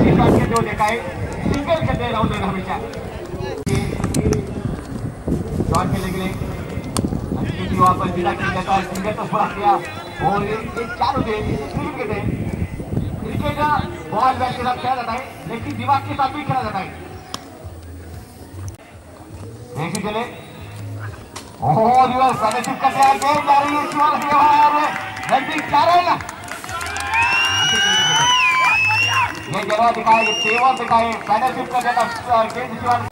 को देखा है, सिंगल खेलते राहुल द्रविड़ हमेशा। शॉट के रीति वहाँ पर बिना खेल लेता सिंगल तो पूरा किया। और ये चार क्रिकेट है क्रिकेट बॉल बैट के साथ खेला जाता है, लेकिन दिमाग के साथ भी खेला जाता है। देखिए चले। और प्रदर्शित करते हैं, गेंद जा रही है शिवाल से और ये जगह ये तेवर दिखाए प्रदर्शित कर देता गेंद शिवाल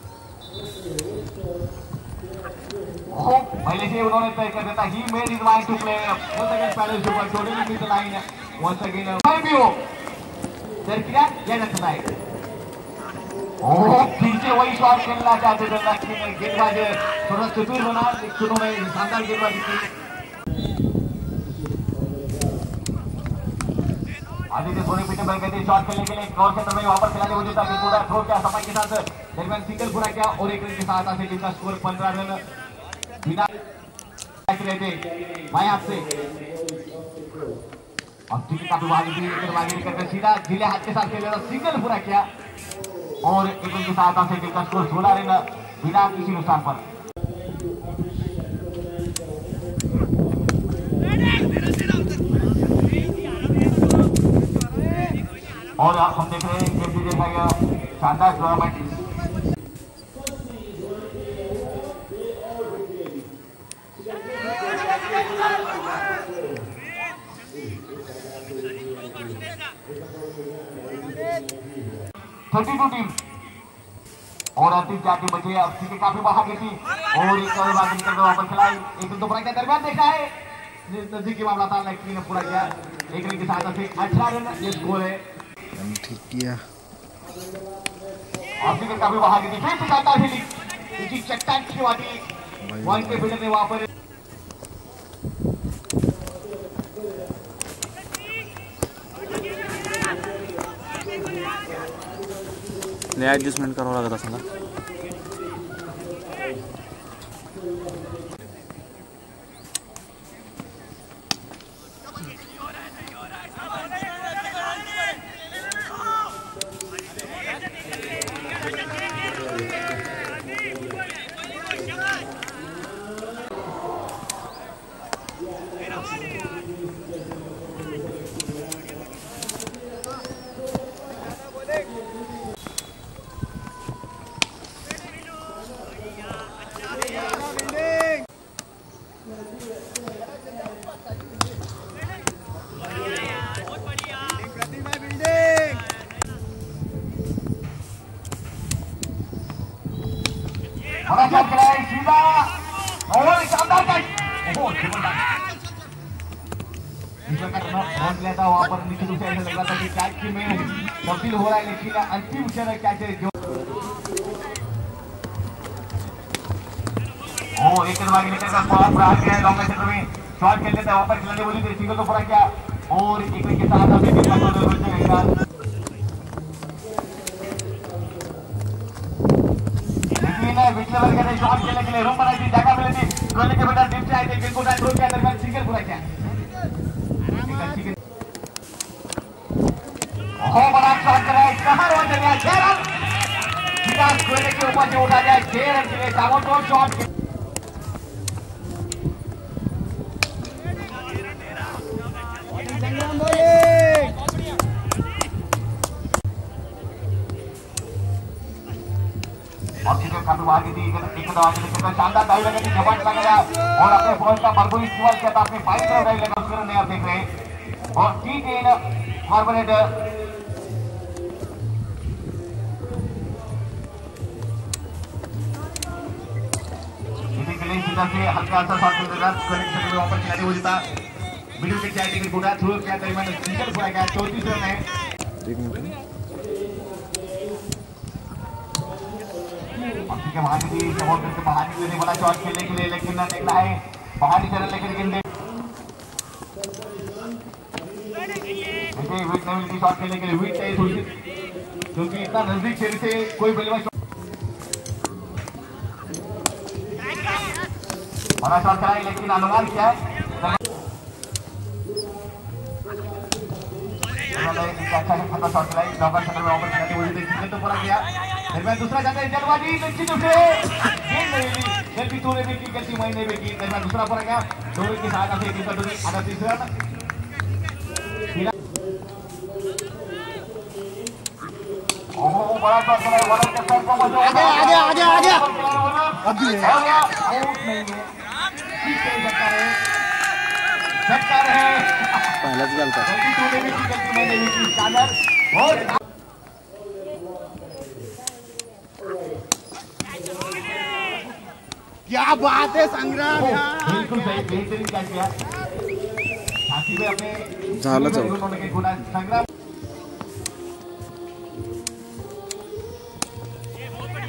Oh, पहले से उन्होंने तय कर देता ही made his mind to play once again paddle super totally miss the line once again five भी हो तर क्या या जाता है ओह फिर से वही शॉट खेलना चाहते थे गेंदबाज थोड़ा चतुर बना लेकिन उन्होंने शानदार गेंदबाजी की आदित्य सोनी पीछे बल गए थे शॉट खेलने के लिए। और क्षेत्र में वापस खिलाने वजह था। पूरा थ्रो किया समय के साथ दरमियान सिंगल पूरा किया और एक रन के साथ आते टीम का स्कोर पंद्रह रन बिना रहे थे। भाई आपसे अब टीम काफ़ी भागी थी लेकिन भागी करके सीधा ढीले हाथ के साथ खेले सिंगल पूरा किया। और एक रन की सहायता से टीम का स्कोर सोलह रन बिना किसी नुकसान पर। और आप हम देख रहे हैं भी देखा गया, शानदार टूर्नामेंट थर्टी टू टीम और अंतिम चार टीम बची अब टीमें काफ़ी बाहर गई थी और एक और बार निकल वापस खिलाई। एक तो पूरा किया दरमियान देखा है। नजदीकी मामला था लेकिन ने पूरा किया। एक रन की सहायता से अठारह रन स्कोर है। ठीक किया। और टीमें काफ़ी वहाँ गई थी फिर से शानदार फील्डिंग उनकी चट्टान की वादी वन के फील्डर में वहाँ पर। लय ॲडजस्टमेंट करावं लागत असेल बोली थी। सिंगल तो पूरा किया? और एक के साथ अब टीम का दो रन चलेगा लेकिन विटले वर्ग ने शॉट खेलने के लिए रूम बनाई थी, जगह मिली थी। कोहली के बेटा टीम से आए थे, बिल्कुल थ्रो किया दरमियान सिंगल पूरा किया? अच्छी हो बड़ा शॉट करा है कहाँ रोड गया छह रन। विकास कोहली के ऊपर से उठा जाए छह रन के लिए ताबड़तोड़ शॉट शानदार डाई लगा थी लग गया और अपने बॉल का भरपूर इस्तेमाल किया था अपनी बाइक पर डाई लगा उसके नया देख रहे और टी टेन के से हल्का सा शॉट रहा कनेक्शन में वापस खिलाड़ी हो जाता वीडियो के चाहे टिकट गुड़ा थ्रू किया सिंगल पूरा किया चौतीस रन है एक मिनट अब के वहाँ की करके बाहर निकलने वाला शॉट खेलने के लिए, लेकिन देखना है। बाहर ही चरण लेकिन गेंदे देखिए नहीं मिलती शॉट खेलने के लिए विकेट चाहिए थोड़ी क्योंकि इतना नज़दीक खेल से कोई बल्लेबाज बड़ा शॉट कराए लेकिन अनुमान क्या है? अच्छा खतरा शॉट कराई डबल शटर में हुए देखिए तो पूरा किया। मैं दूसरा जाता है जलवाजी निश्चित रूप से गेंद नहीं ली गलती तूने भी की गलती मैंने भी की। फिर मैं दूसरा पूरा गया। डोरी की सहायता से एक हुई आधा तीसरा आगे, आगे, आगे, आगे। अभी है। आउट नहीं है ठीक है झटका रहे झटका रहे पहिलाच घालता गलती तूने भी की गलती मैंने भी की कादर और क्या बात है संग्राम बिल्कुल बेहतरीन कैच किया? साथी में अपने झालं चौक. के संग्राम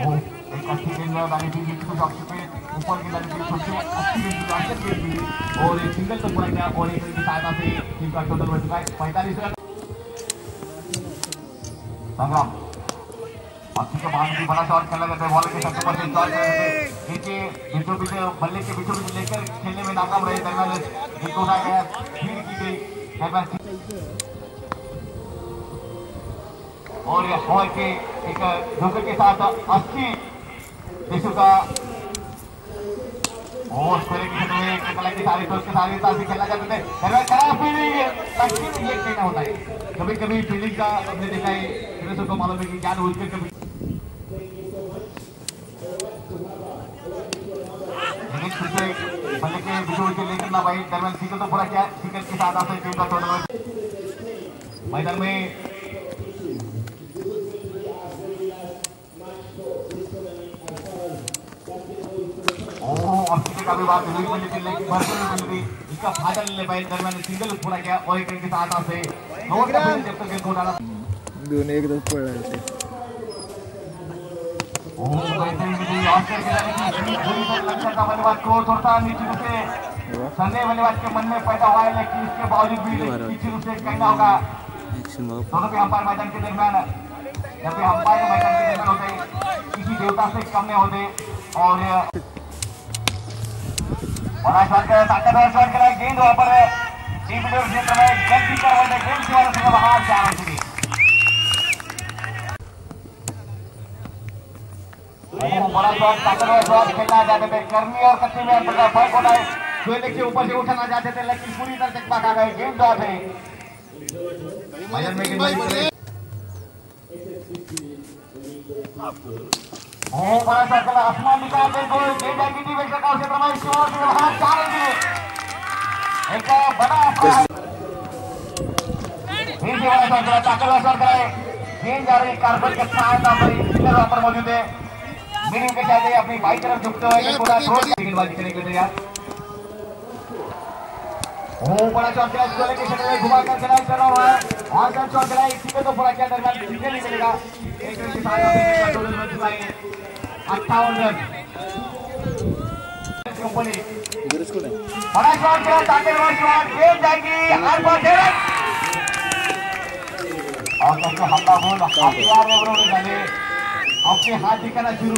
ओ, एक अच्छी गेंद में डाली थी जिसको चौकी पे ऊपर की डाली थी अच्छी गेंद थी। अंदर और एक सिंगल तो पूरा किया और एक रन की सहायता से टीम का टोटल बन चुका है पैंतालीस रन। संग्राम। अच्छी के बाद भी बड़ा शॉट खेलना करते हैं बॉल के सबसे से शॉट करते नीचे बीचों बीच बल्ले के बीचों बीच लेकर खेलने में नाकाम रहे दरम्यान जिनको उठाया गया फ़ील्ड की गई, दरम्यान और ये बॉल के एक धोखे के साथ अस्सी देशों का और स्कोर की क्षेत्र में कला की सारी दोस्त के सारे साथ खेलना चाहते थे। दरम्यान खराब फील्डिंग होता है। कभी कभी फील्डिंग का हमने देखा है को मालूम है कि रोज के कभी लेकिन से बल्ले के लेकर ना भाई दरम्यान तो पूरा किया के साथ आते टीम का टूर्नामेंट मैदान में का भी बात हुई लेकिन थी इसका फ़ायदा ले पाए दरम्यान सिंगल पूरा किया और एक के साथ दोन ओह बेहतरीन विधि ऑस्कर के बल्लेबाज को थोड़ा नीचे रूप से बल्लेबाज के मन में पैदा हुआ है लेकिन इसके बावजूद भी नीचे रूप से कहना होगा दोनों के अंपायर मैदान के दरमियान जब अंपायर मैदान के दरमियान होते किसी देवता से कम नहीं होते और बड़ा शॉट का ताकतवर शॉट करा गेंद वहाँ पर टीम क्षेत्र में गलती कर गेंद की वजह से बाहर जा रही थी बड़ा शॉट ताकतवर शॉट खेलना चाहते थे। कर्मी और कच्ची में अंतर फ़र्क होता है। जो के ऊपर से उठाना चाहते थे लेकिन पूरी तरह से पका गए। गेंद डॉट है आसमान निकाल दे गोल। गेंद आएगी टीम एक सरकार से प्रमाण की ओर से बाहर जा रही एक बड़ा फिर से बड़ा सर्कल ताकतवर सर्कल गेंद जा रही कारपेट के साथ पर मौजूद है। चाहते अपनी बाई तरफ़ झुकते हुए पूरा गेंदबाजी करने के लिए तैयार। बड़ा गोले के में घुमा कर रहा है और जब खेला इसी को तो पूरा किया दरमियान सिंगल ही मिलेगा एक रन के साथ बन चुका रन। कंपनी कोण आहे बड़ा ताकतवर शॉट गेंद जाएगी। हर पर और हमला बोल हथियार में उन्होंने डाले अपने हाथ दिखाना शुरू।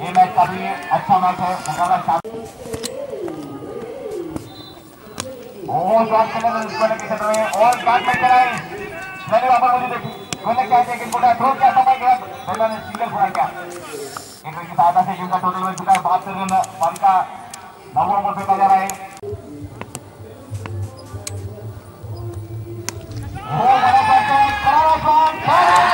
ये मैच काफ़ी अच्छा मैच है। मुकाबला और शॉट खेले तो गोले के क्षेत्र में और बैट में कराए मैंने वापस मुझे देखी। गोले क्या है कि पूरा थ्रो क्या, समय गया। गोला ने सिंगल पूरा किया। एक विकेट की सहायता से टीम का टोटल बन चुका है। बहत्तर रन पारी का नौ ओवर फेंका जा रहा है ओ बड़ा शॉट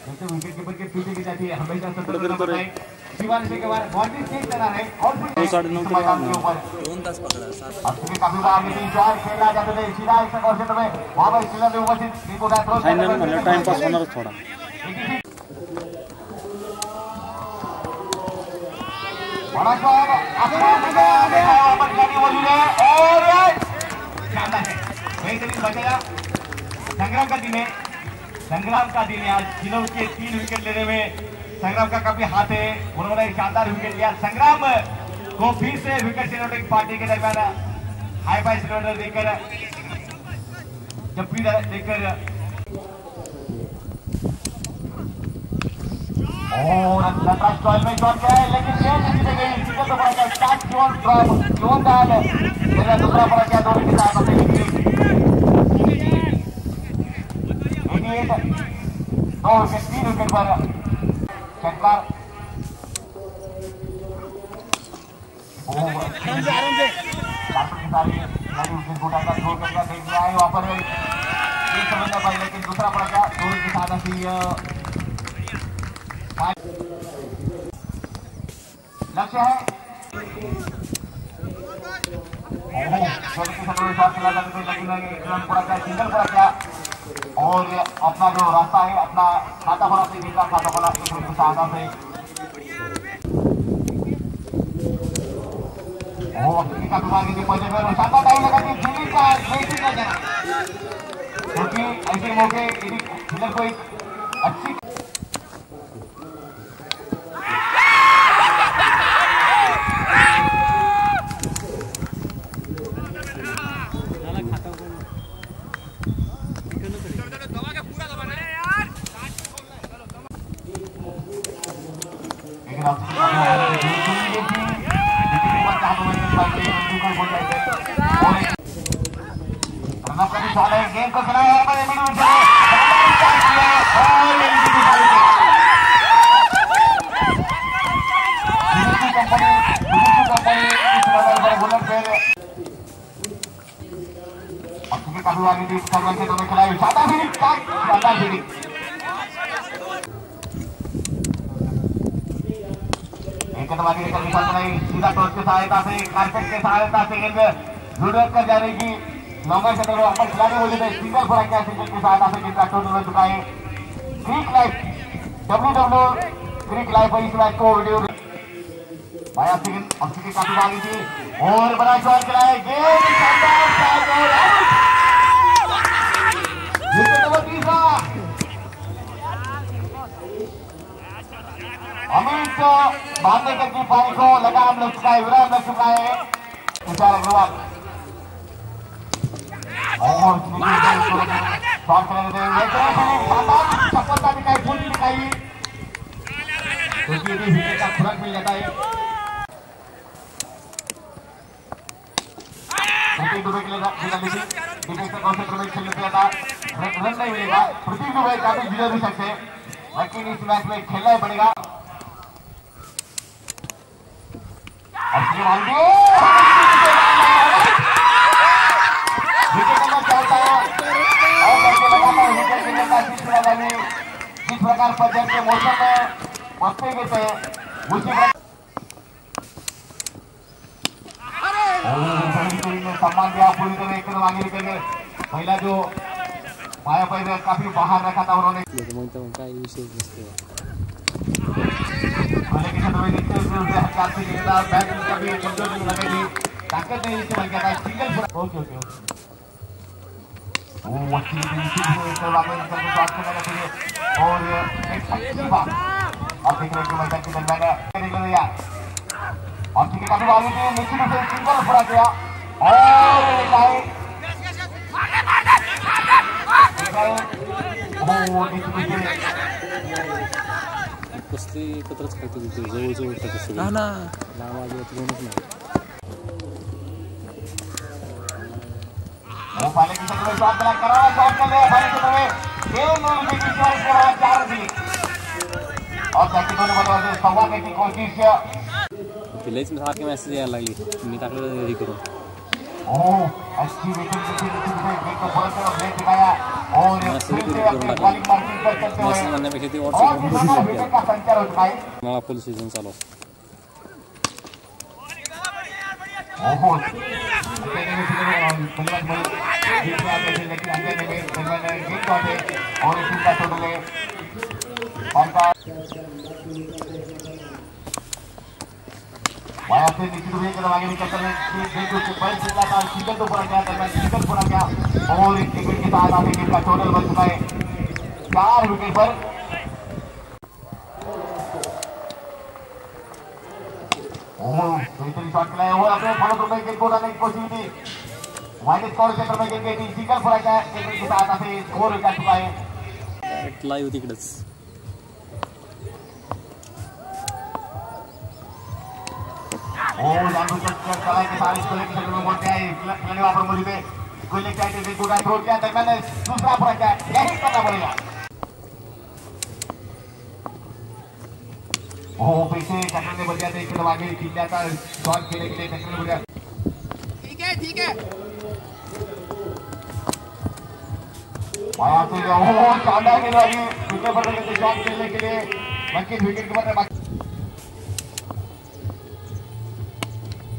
जैसे विकेट कीपर के पीछे की जाती है हमेशा सतर्क रहना पड़ता से के बाद बाउंड्री चेंज करना है और फिर साढ़े नौ के ऊपर दोन तास पकडा सात अब तुम्हें काफ़ी बार आगे चार खेलना जाते थे सीधा एक और क्षेत्र में वहाँ पर स्टीलर ने उपस्थित टीम को उठाया थ्रो फायनल म्हणलं टाइमपास होणारच थोडा और संग्राम का है संग्राम का दिन आज जिलों के तीन विकेट लेने में संग्राम का काफ़ी हाथ है। उन्होंने शानदार विकेट लिया। संग्राम को फिर से विकेट सिलेक्टिंग पार्टी के दरमियान हाई फाई सिलेंडर देकर जब भी देकर। और में है, लेकिन दूसरा पड़ा गया दो विकेट बचे दो विकेट तीन विकेट पर चटकार आराम से आराम से की सारी नई विकेट गुटा का थ्रो करके देख लिया है वहाँ पर एक समझ नहीं पाई लेकिन दूसरा पड़ा गया दो विकेट लक्ष्य है छोटे के समय शॉट खेला जाता था लेकिन एक रन पूरा किया सिंगल किया और अपना जो रास्ता है, अपना खाता खोला से जिनका खाता खोला एक रन सहायता से ओ का विभाग के पहले में शानदार टाइम लगा कि दिल्ली का बेटी का जाना क्योंकि ऐसे मौके, यदि फिलर को अच्छी लेकिन अब रनअप का भी सवाल है गेम को खिलाया है बड़े मिनट से और ये इनकी फाइट है कंपनी कंपनी इस लेवल पर बुलेट फेल अब तुम्हें काफ़ी आगे थी सर्वन से दोनों खिलाड़ी शानदार फील्डिंग शानदार फील्डिंग एक बाकी लेकर निकल बनाई सीधा टॉस की सहायता से, कारपेट की सहायता से गेंद जुड़क कर जाने की लंबा क्षेत्र में अपन खिलाड़ी बोले थे, सिंगल पूरा किया सिंगल की सहायता से जिनका टोटल हो चुका है? Cric life W W cric life इस मैच को वीडियो माया सिंह और सिंह काफ़ी भागी थी और बड़ा शॉट खिलाया गेंद शानदार आउट विकेट नंबर तीसरा अमित बांधेकर की पारी को लगाम लग चुका है विराम लग चुका है अग्रवाल और सफलता दिखाई दिखाई। क्योंकि विकेट का खुराक मिल जाता है। प्रतीक दुबे के लिए फ़िलहाल डिफेंस का कॉन्सेप्ट में खेलने पे आता रन रन नहीं मिलेगा। प्रतीक दुबे काफ़ी ज़ीरो भी सकते हैं। लेकिन इस मैच में खेलना ही पड़ेगा। और ये बॉल भी विकेट करना चाहता है और करके लगातार विकेट गिरने का सिलसिला जारी जिस प्रकार पतझड़ के मौसम में मस्ती गिरते हैं उसी प्रकार ने सम्मान दिया पूरी तरह एकदम आगे निकल गए पहला जो माया पैर काफ़ी बाहर रखा था उन्होंने हथियार से गिरता बैट में कभी कमज़ोर नहीं लगेगी ताकत नहीं बन गया था सिंगल पूरा ओके ओके ओके वो अच्छी इसी से एक बार में निकल के शॉट करने लगे और एक अच्छी बात अब देख रहे हैं कि मैदान के दरमियान निकल गया और ठीक है काफ़ी बार में निश्चित रूप से सिंगल पूरा किया और लाइन हो निश्चित रूप से कुस्ती एकत्रच खेळतो तिथे जवळजवळ खेळतो सगळे ना लांब आजूबाजू कोणच नाही पहले की शक्ल में ती सारखी मेसेज यायला लागली मी टाकलं हे करून अच्छी और और है मला फुल सीझन चालू ओहो कहने में फिर बल्लेबाज बॉल बीच में आते थे लेकिन अंदर में गए दरमियान में गेंद को आते और का है का से निश्चित रूप से कदम आगे निकलते हैं गेंद के पैर सीधा था। सिंगल तो पूरा गया दरमियान सिंगल पूरा गया। और एक विकेट के साथ आगे गेंद का टोटल बन चुका है। चार विकेट पर। शॉट खेला है अपने फॉलो में गेंद को उड़ाने की कोशिश की। वाइड स्कोर क्षेत्र में गेंद गई सिंगल पूरा गया। विकेट के साथ आगे स्कोर कर चुका है। लाईव्ह तिकडेच ओह कलाई के साथ इसको लेकर में मोड़ के आए वहाँ पर मौजूद है इसको लेकर आए थे को थ्रो किया दरमियान में दूसरा पूरा किया। यही करना पड़ेगा। ओह पीछे टक्कर ने बच गया। था आगे खींच था। शॉट खेलने के लिए टक्कर ने बच ठीक है ठीक है। गेंद विकेट पर शॉट खेलने के लिए। विकेट के बाद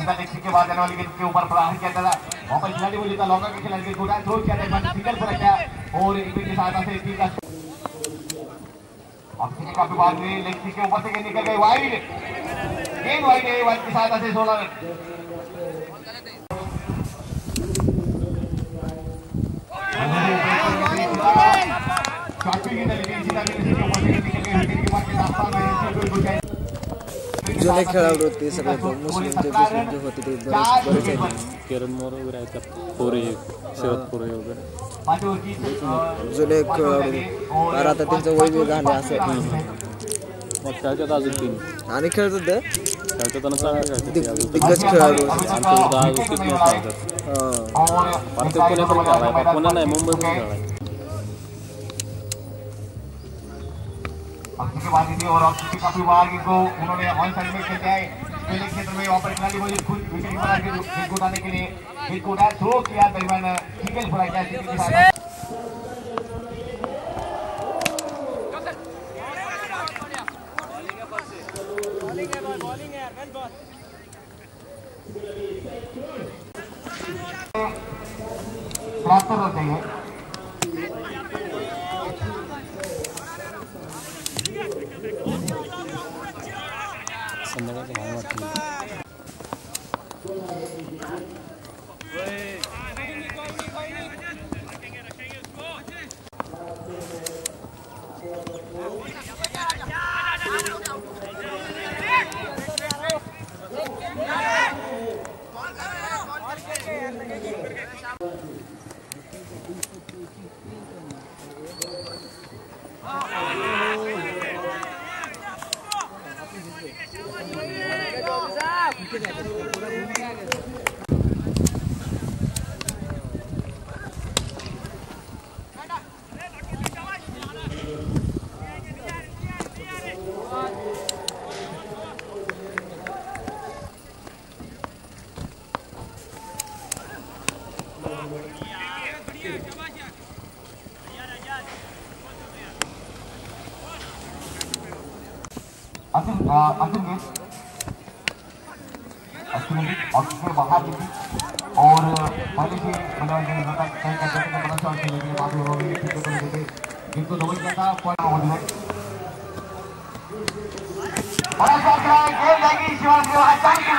सीधा लेग के बाद जाने वाली गेंद के ऊपर प्रहार किया था वहाँ पर खिलाड़ी बोली था लॉन्गा के खिलाड़ी को थ्रो किया था सिंगल पर किया और एक की सहायता से टीम का अब सीधे काफ़ी बार हुई लेग के ऊपर से गेंद निकल गई वाइड गेंद वाइड है वाइड की सहायता से सोलह रन। काफ़ी गेंद लेकिन सीधा गेंद जुने खेळाडू होते सगळे मुस्लिमचे मुस्लिमचे होते ते बरेच बरेच आहेत. किरण मोर वगैरे आहेत का? पोरे शरद पोरे वगैरे. जुने खेळाडू तर आता त्यांचं वय झालं असं. मग खेळतात अजून तीन. आणि खेळतात ते? खेळताना चांगले खेळतात. ते अजून दिग्गज खेळाडू. आमच्या इथं अजून किती खेळतात. हा. परत ते पुणे पण खेळाय पुणे नाही मुंबई पण खेळाय बाद दीदी और काफ़ी बार इनको उन्होंने ऑन साइड में खेलते आए पहले क्षेत्र में वहाँ पर खिलाड़ी मुझे खुद विकेट बना के विकेट उठाने के लिए विकेट उठाया थ्रो किया दरमियान सिंगल फुलाई किया सिंगल के साथ तिहत्तर रन चाहिए और उसके बाहर की और, पहले से बल्लेबाज ने होता कहीं का जगह का बड़ा शॉट बात हो गेंद चार के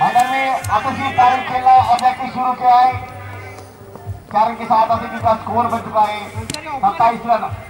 मैदान में आपसी पारी खेलना ऑब्जेक्टिव शुरू किया है रन के साथ आपसी का स्कोर बन चुका है, सत्ताईस रन।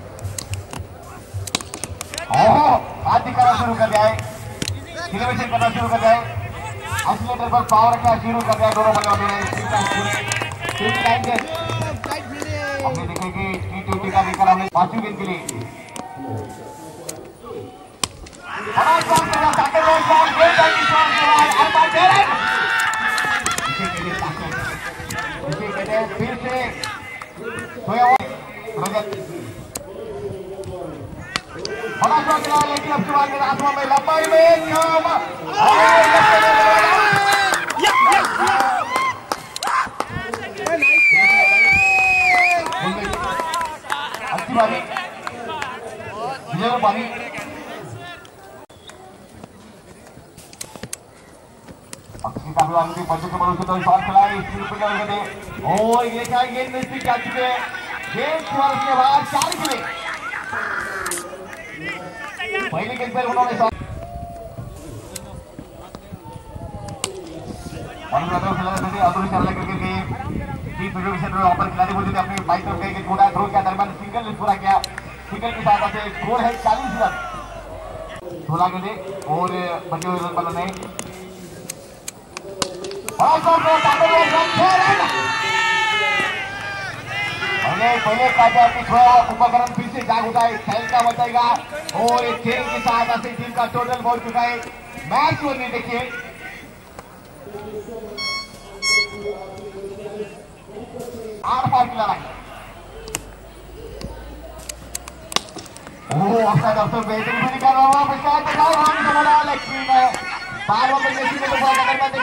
हाथ दिखाना शुरू कर दिया है। सिलेब्रेशन करना शुरू कर दिया है। एक्सीलेटर पर पावर रखना शुरू कर दिया दोनों के हमने देखेंगे टी ट्वेंटी का गेंद के लिए फिर से। शॉट चला लेकिन अब शुरुआत में में लंबाई में काम बच्चों के बड़ों से शॉट चलाए स्पीड पे कर गए और ये क्या गेंद में जा चुके हैं? गेंद के बाद चार के लिए। पहली गेंद पर उन्होंने अतुल शर्मा करके गए टीम वीडियो विषय में ऑफ़र खिलाड़ी बोलते अपनी बाइक तरफ़ गए कि थोड़ा थ्रो किया दरमियान सिंगल ने पूरा किया सिंगल के साथ से स्कोर है चालीस रन सोलह गेंदे और बचे हुए रन बनाने और है उपकरण फिर से जाग उठा है खेल का बचाएगा और एक खेल के साथ ऐसे टीम का टोटल बोल चुका है। मैच वो देखिए। आर पार की लड़ाई। अफसर बेहतरीन भी रहा है बार मेसी तो तो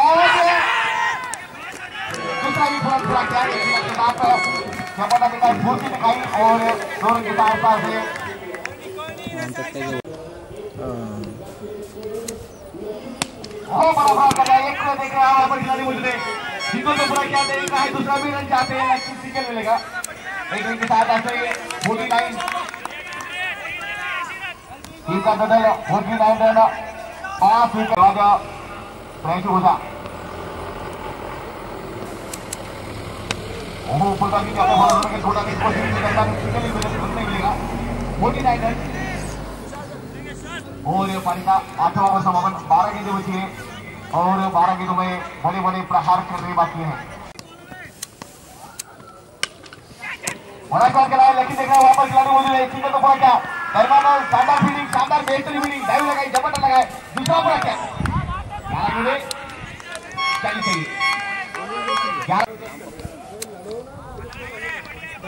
और दूसरा भी रन चाहते हैं लेकिन सिंगल मिलेगा एक रन के साथ ऐसे फोर्टी नाइन टीम का टोटल फोर्टी नाइन रन पाँच विकेट बाद फ्रेंच ओझा है ही बारह गेंदें बची है और बारह गेंदों में बड़े बड़े प्रहार करने बाकी हैं है लेकिन देखा वापस खिलाड़ी तो पूरा क्या शानदार फील्डिंग शानदार बेहतरीन फील्डिंग डाइव लगाई ज़बरदस्त लगाए दूसरा पूरा क्या ग्यारह चाहिए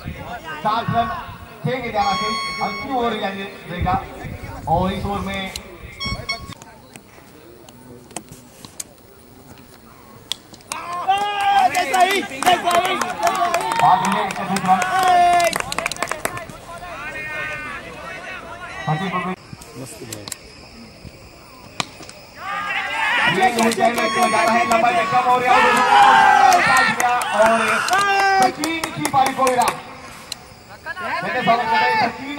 सात रन छह के जाना से अंतिम ओवर रहेगा और इस ओवर में है लंबाई कम हो रहा है और सचिन की पारी को विराम स्वागत करता है सचिन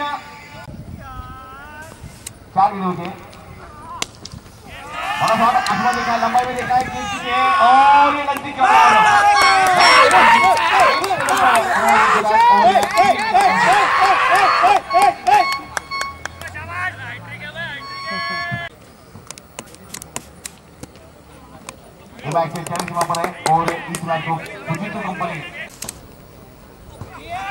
चार विनोद के बड़ा स्वागत असमा देखा है लंबाई में देखा है किस की है और ये नज़दीक का है और इस मैच को फुजिटो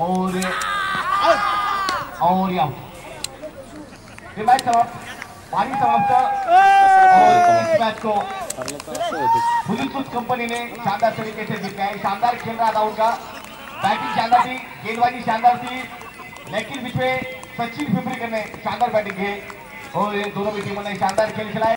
और और यहाँ ये मैच समाप्त, पारी समाप्त। और इस मैच को फुलिसूत कंपनी ने शानदार तरीके से जीता है। शानदार खेल रहा था उनका। बैटिंग शानदार थी, गेंदबाजी शानदार थी। लेकिन बीच में सचिन फिब्रिकर ने शानदार बैटिंग की। और दोनों भी टीमों ने शानदार खेल खिलाए